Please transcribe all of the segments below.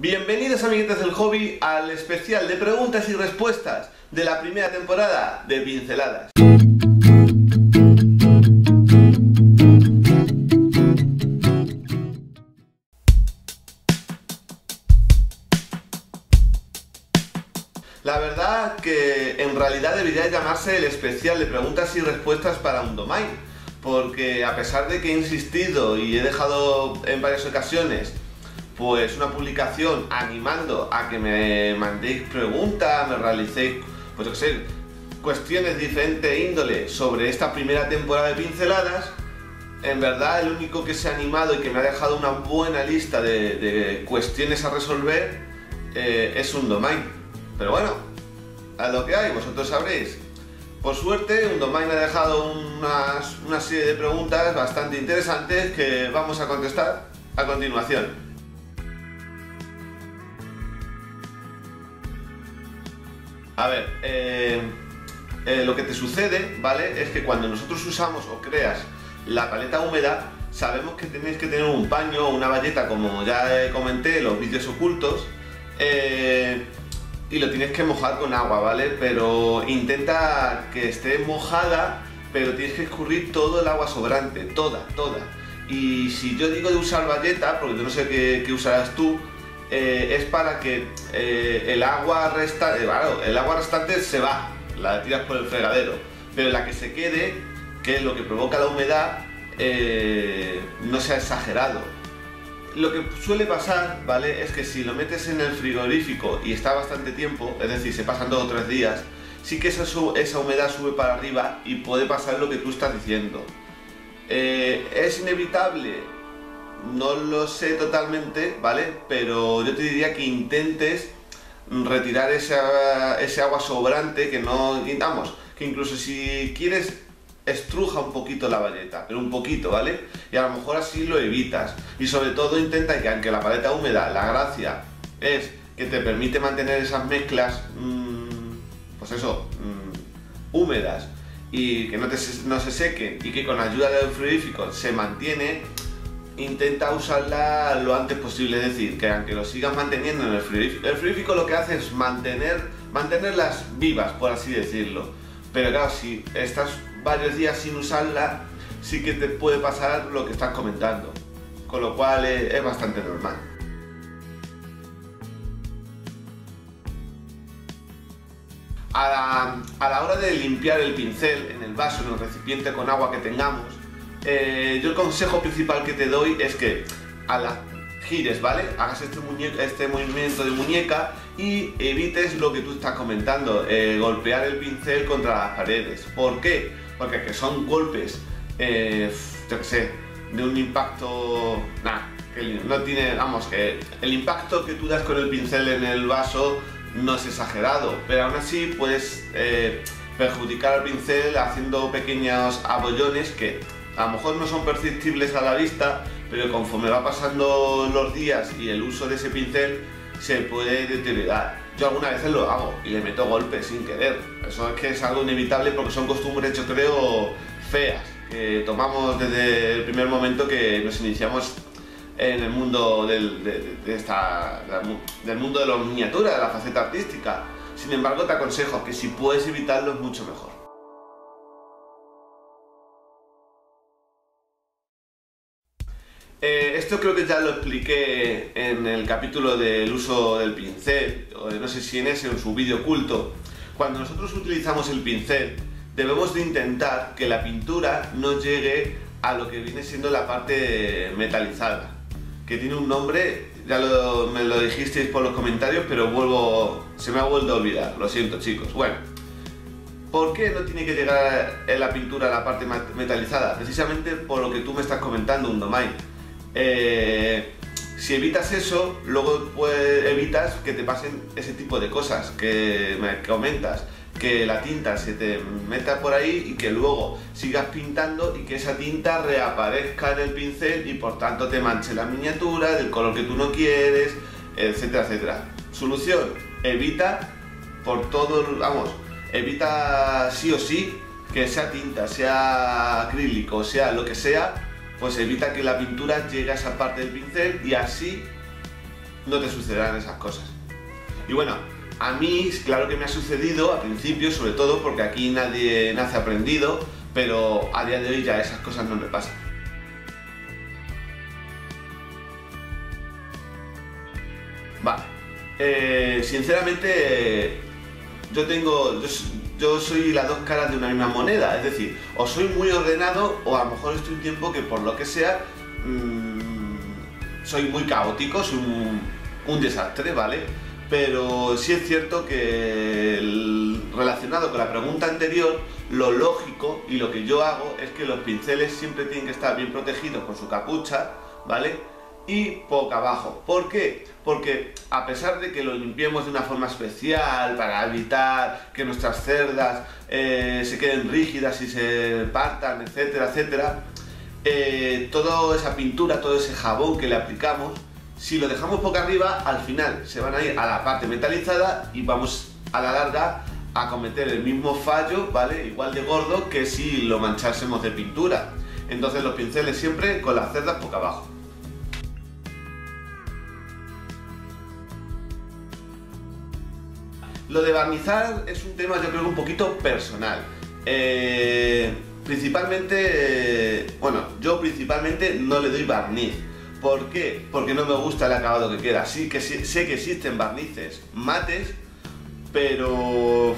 Bienvenidos amiguetes del hobby al especial de preguntas y respuestas de la primera temporada de Pinceladas. La verdad que en realidad debería llamarse el especial de preguntas y respuestas para un domain, porque a pesar de que he insistido y he dejado en varias ocasiones pues una publicación animando a que me mandéis preguntas, me realicéis, pues yo sé, cuestiones de diferente índole sobre esta primera temporada de pinceladas, en verdad el único que se ha animado y que me ha dejado una buena lista de, cuestiones a resolver eh, es un domain. Pero bueno, a lo que hay, vosotros sabréis. Por suerte, un domain ha dejado una serie de preguntas bastante interesantes que vamos a contestar a continuación. A ver, eh, eh, lo que te sucede, ¿vale? Es que cuando nosotros usamos o creas la paleta húmeda, sabemos que tenéis que tener un paño o una valleta, como ya comenté en los vídeos ocultos, eh, y lo tienes que mojar con agua, ¿vale? Pero intenta que esté mojada, pero tienes que escurrir todo el agua sobrante, toda, toda. Y si yo digo de usar valleta, porque yo no sé qué usarás tú, eh, es para que eh, el agua restante, eh, el agua restante se va, la tiras por el fregadero, pero la que se quede, que es lo que provoca la humedad, no sea exagerado. Lo que suele pasar, ¿vale? Es que si lo metes en el frigorífico y está bastante tiempo, es decir, se pasan dos o tres días, sí que esa humedad sube para arriba y puede pasar lo que tú estás diciendo. ¿Es inevitable? No lo sé totalmente, ¿vale? Pero yo te diría que intentes retirar ese agua sobrante, que no, vamos, que incluso si quieres estruja un poquito la valleta, pero un poquito, ¿vale? Y a lo mejor así lo evitas. Y sobre todo intenta que aunque la paleta húmeda, la gracia es que te permite mantener esas mezclas, mmm, pues eso, mmm, húmedas y que no, te, no se sequen y que con ayuda del frigorífico se mantiene, intenta usarla lo antes posible, es decir, que aunque lo sigas manteniendo en el frigorífico, el lo que hace es mantener, mantenerlas vivas, por así decirlo. Pero claro, si estás varios días sin usarla, sí que te puede pasar lo que estás comentando, con lo cual es, bastante normal. A la, hora de limpiar el pincel en el vaso, en el recipiente con agua que tengamos, eh, yo el consejo principal que te doy es que a la gires, ¿vale? Hagas este, este movimiento de muñeca y evites lo que tú estás comentando, eh, golpear el pincel contra las paredes. ¿Por qué? Porque que son golpes, eh, yo qué sé, de un impacto... Nah, que no tiene... Vamos, que el impacto que tú das con el pincel en el vaso no es exagerado, pero aún así puedes perjudicar al pincel haciendo pequeños abollones que a lo mejor no son perceptibles a la vista, pero conforme va pasando los días y el uso de ese pincel, se puede deteriorar. Yo algunas veces lo hago y le meto golpes sin querer. Eso es que es algo inevitable porque son costumbres, yo creo, feas, que tomamos desde el primer momento que nos iniciamos en el mundo del, del mundo de la miniatura, de la faceta artística. Sin embargo, te aconsejo que si puedes evitarlo es mucho mejor. Eh, esto creo que ya lo expliqué en el capítulo del uso del pincel, o no sé si en ese o en su vídeo oculto. Cuando nosotros utilizamos el pincel, debemos de intentar que la pintura no llegue a lo que viene siendo la parte metalizada, que tiene un nombre, ya me lo dijisteis por los comentarios, pero vuelvo, se me ha vuelto a olvidar, lo siento chicos. Bueno, ¿por qué no tiene que llegar en la pintura a la parte metalizada? Precisamente por lo que tú me estás comentando, un domain eh, si evitas eso, luego evitas que te pasen ese tipo de cosas que me comentas, que la tinta se te meta por ahí y que luego sigas pintando y que esa tinta reaparezca en el pincel y por tanto te manche la miniatura del color que tú no quieres, etcétera, etcétera. Solución, evita por todo, vamos, evita sí o sí que sea tinta, sea acrílico, sea lo que sea, pues evita que la pintura llegue a esa parte del pincel y así no te sucederán esas cosas. Y bueno, a mí claro que me ha sucedido al principio, sobre todo porque aquí nadie nace aprendido, pero a día de hoy ya esas cosas no me pasan. Vale, eh, sinceramente yo tengo, soy las dos caras de una misma moneda, es decir, o soy muy ordenado o a lo mejor estoy un tiempo que por lo que sea mm, soy muy caótico, soy un, desastre, ¿vale? Pero sí es cierto que relacionado con la pregunta anterior, lo lógico y lo que yo hago es que los pinceles siempre tienen que estar bien protegidos con su capucha, ¿vale? Y poco abajo. ¿Por qué? Porque a pesar de que lo limpiemos de una forma especial para evitar que nuestras cerdas eh, se queden rígidas y se partan, etcétera, etcétera, eh, toda esa pintura, todo ese jabón que le aplicamos, si lo dejamos poco arriba, al final se van a ir a la parte metalizada y vamos a la larga a cometer el mismo fallo, ¿vale? Igual de gordo que si lo manchásemos de pintura. Entonces los pinceles siempre con las cerdas poco abajo. Lo de barnizar es un tema yo creo un poquito personal. Eh, principalmente, bueno, yo principalmente no le doy barniz. ¿Por qué? Porque no me gusta el acabado que queda. Sí que sé que existen barnices mates, pero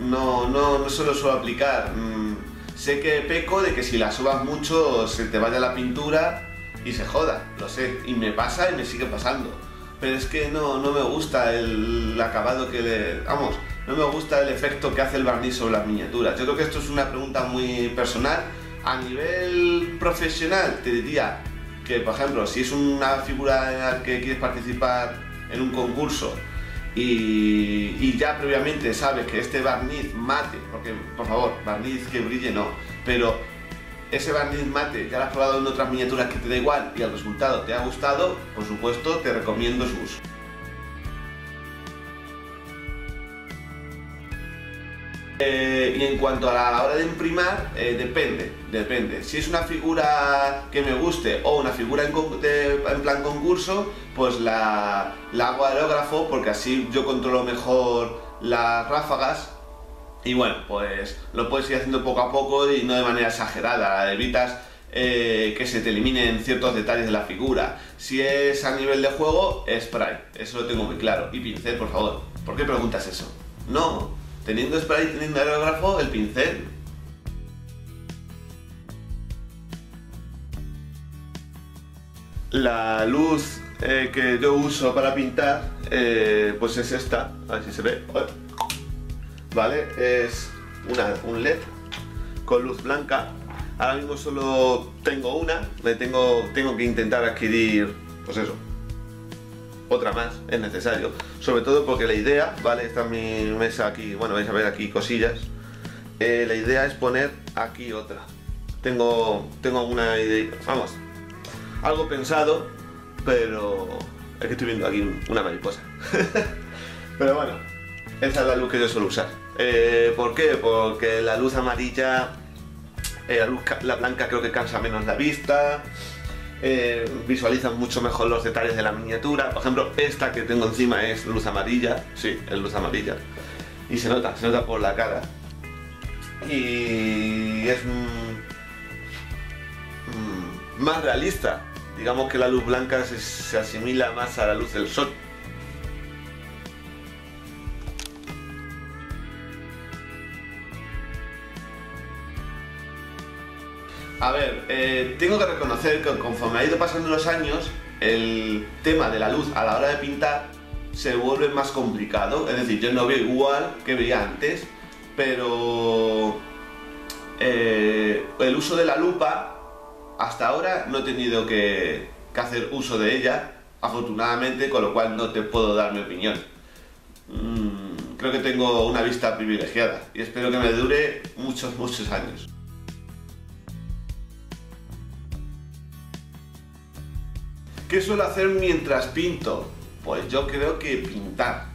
no, no, no se lo suelo aplicar. Mm, sé que peco de que si la subas mucho se te vaya la pintura y se joda, lo sé. Y me pasa y me sigue pasando pero es que no, no me gusta el acabado que le... Vamos, no me gusta el efecto que hace el barniz sobre las miniaturas. Yo creo que esto es una pregunta muy personal. A nivel profesional te diría que, por ejemplo, si es una figura en la que quieres participar en un concurso y, y, ya previamente sabes que este barniz mate, porque por favor, barniz que brille no, pero ese barniz mate ya lo has probado en otras miniaturas que te da igual y el resultado te ha gustado, por supuesto te recomiendo su uso. Eh, y en cuanto a la hora de imprimar, eh, depende, depende. Si es una figura que me guste o una figura en, plan concurso, pues la, la hago aerógrafo porque así yo controlo mejor las ráfagas y bueno, pues lo puedes ir haciendo poco a poco y no de manera exagerada, evitas eh, que se te eliminen ciertos detalles de la figura. Si es a nivel de juego, spray, eso lo tengo muy claro. Y pincel, por favor. ¿Por qué preguntas eso? No, teniendo spray, teniendo aerógrafo, el pincel. La luz eh, que yo uso para pintar, eh, pues es esta, a ver si se ve. ¿Vale? Es un LED con luz blanca. Ahora mismo solo tengo una, tengo, tengo que intentar adquirir, pues eso, otra más, es necesario. Sobre todo porque la idea, ¿vale? Está mi mesa aquí, bueno, vais a ver aquí cosillas. Eh, la idea es poner aquí otra. Tengo, tengo una idea, vamos, algo pensado, pero es que estoy viendo aquí una mariposa. pero bueno, esa es la luz que yo suelo usar. Eh, ¿Por qué? Porque la luz amarilla, eh, la blanca creo que cansa menos la vista, eh, visualizan mucho mejor los detalles de la miniatura. Por ejemplo, esta que tengo encima es luz amarilla, sí, es luz amarilla. Y se nota, se nota por la cara. Y es más realista. Digamos que la luz blanca se asimila más a la luz del sol. A ver, eh, tengo que reconocer que conforme ha ido pasando los años, el tema de la luz a la hora de pintar se vuelve más complicado. Es decir, yo no veo igual que veía antes, pero eh, el uso de la lupa, hasta ahora no he tenido que, hacer uso de ella, afortunadamente, con lo cual no te puedo dar mi opinión. Mm, creo que tengo una vista privilegiada y espero que me dure muchos, muchos años. ¿Qué suelo hacer mientras pinto? Pues yo creo que pintar.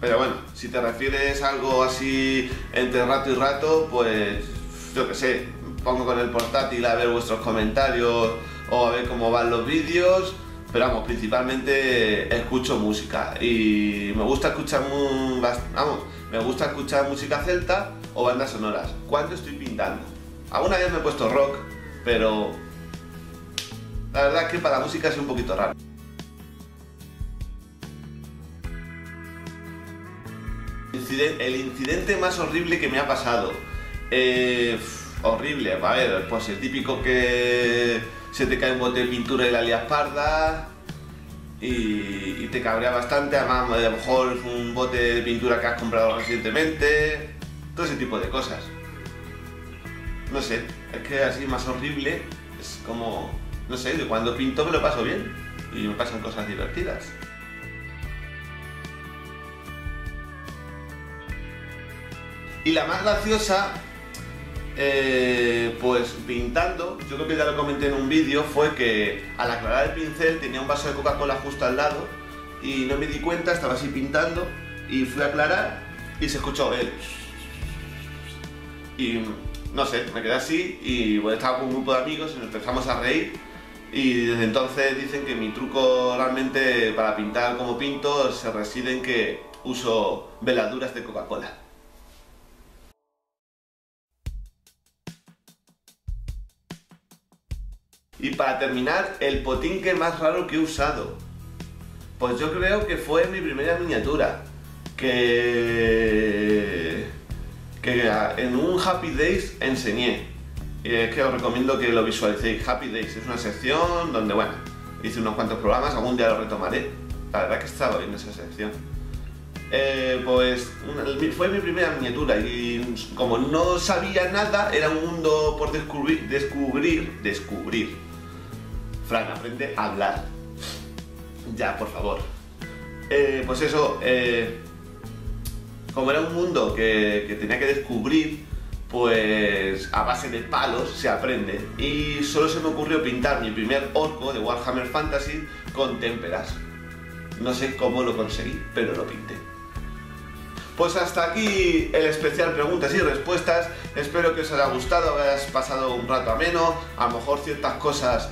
Pero bueno, si te refieres a algo así entre rato y rato, pues yo qué sé, pongo con el portátil a ver vuestros comentarios o a ver cómo van los vídeos, pero vamos, principalmente escucho música y me gusta escuchar vamos, me gusta escuchar música celta o bandas sonoras cuando estoy pintando. Alguna vez me he puesto rock, pero la verdad es que para la música es un poquito raro. El incidente más horrible que me ha pasado. Eh, horrible, a ver, pues el típico que se te cae un bote de pintura y la lías parda y, te cabrea bastante, además a lo mejor es un bote de pintura que has comprado recientemente, todo ese tipo de cosas. No sé, es que así más horrible es como, no sé, cuando pinto me lo paso bien y me pasan cosas divertidas. Y la más graciosa eh, pues pintando, yo creo que ya lo comenté en un vídeo, fue que al aclarar el pincel tenía un vaso de Coca-Cola justo al lado y no me di cuenta, estaba así pintando y fui a aclarar y se escuchó él. Y no sé, me quedé así y bueno, estaba con un grupo de amigos y nos empezamos a reír y desde entonces dicen que mi truco realmente para pintar como pinto se reside en que uso veladuras de Coca-Cola. Y para terminar, el potín más raro que he usado. Pues yo creo que fue mi primera miniatura. Que, que en un Happy Days enseñé. Y es que os recomiendo que lo visualicéis. Happy Days es una sección donde, bueno, hice unos cuantos programas, algún día lo retomaré. La verdad que estaba bien esa sección. Eh, pues fue mi primera miniatura y como no sabía nada, era un mundo por descubrir, descubrir, descubrir. Fran, aprende a hablar. Ya, por favor. Eh, pues eso, eh, como era un mundo que, tenía que descubrir, pues a base de palos se aprende. Y solo se me ocurrió pintar mi primer orco de Warhammer Fantasy con témperas. No sé cómo lo conseguí, pero lo pinté. Pues hasta aquí el especial preguntas y respuestas. Espero que os haya gustado, hayas pasado un rato ameno. A lo mejor ciertas cosas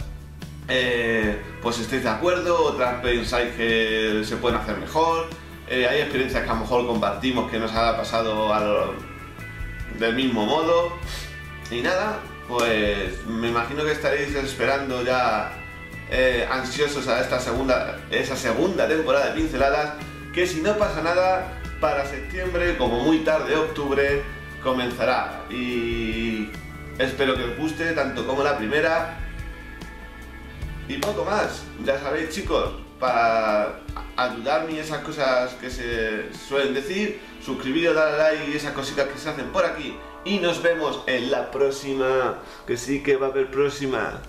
eh, pues estéis de acuerdo, otras pensáis que se pueden hacer mejor, eh, hay experiencias que a lo mejor compartimos que nos ha pasado del mismo modo. Y nada, pues me imagino que estaréis esperando ya eh, ansiosos a esta segunda, esa segunda temporada de pinceladas, que si no pasa nada, para septiembre, como muy tarde octubre, comenzará. Y espero que os guste tanto como la primera y poco más. Ya sabéis, chicos, para ayudarme y esas cosas que se suelen decir, suscribiros, darle like y esas cositas que se hacen por aquí. Y nos vemos en la próxima, que sí que va a haber próxima.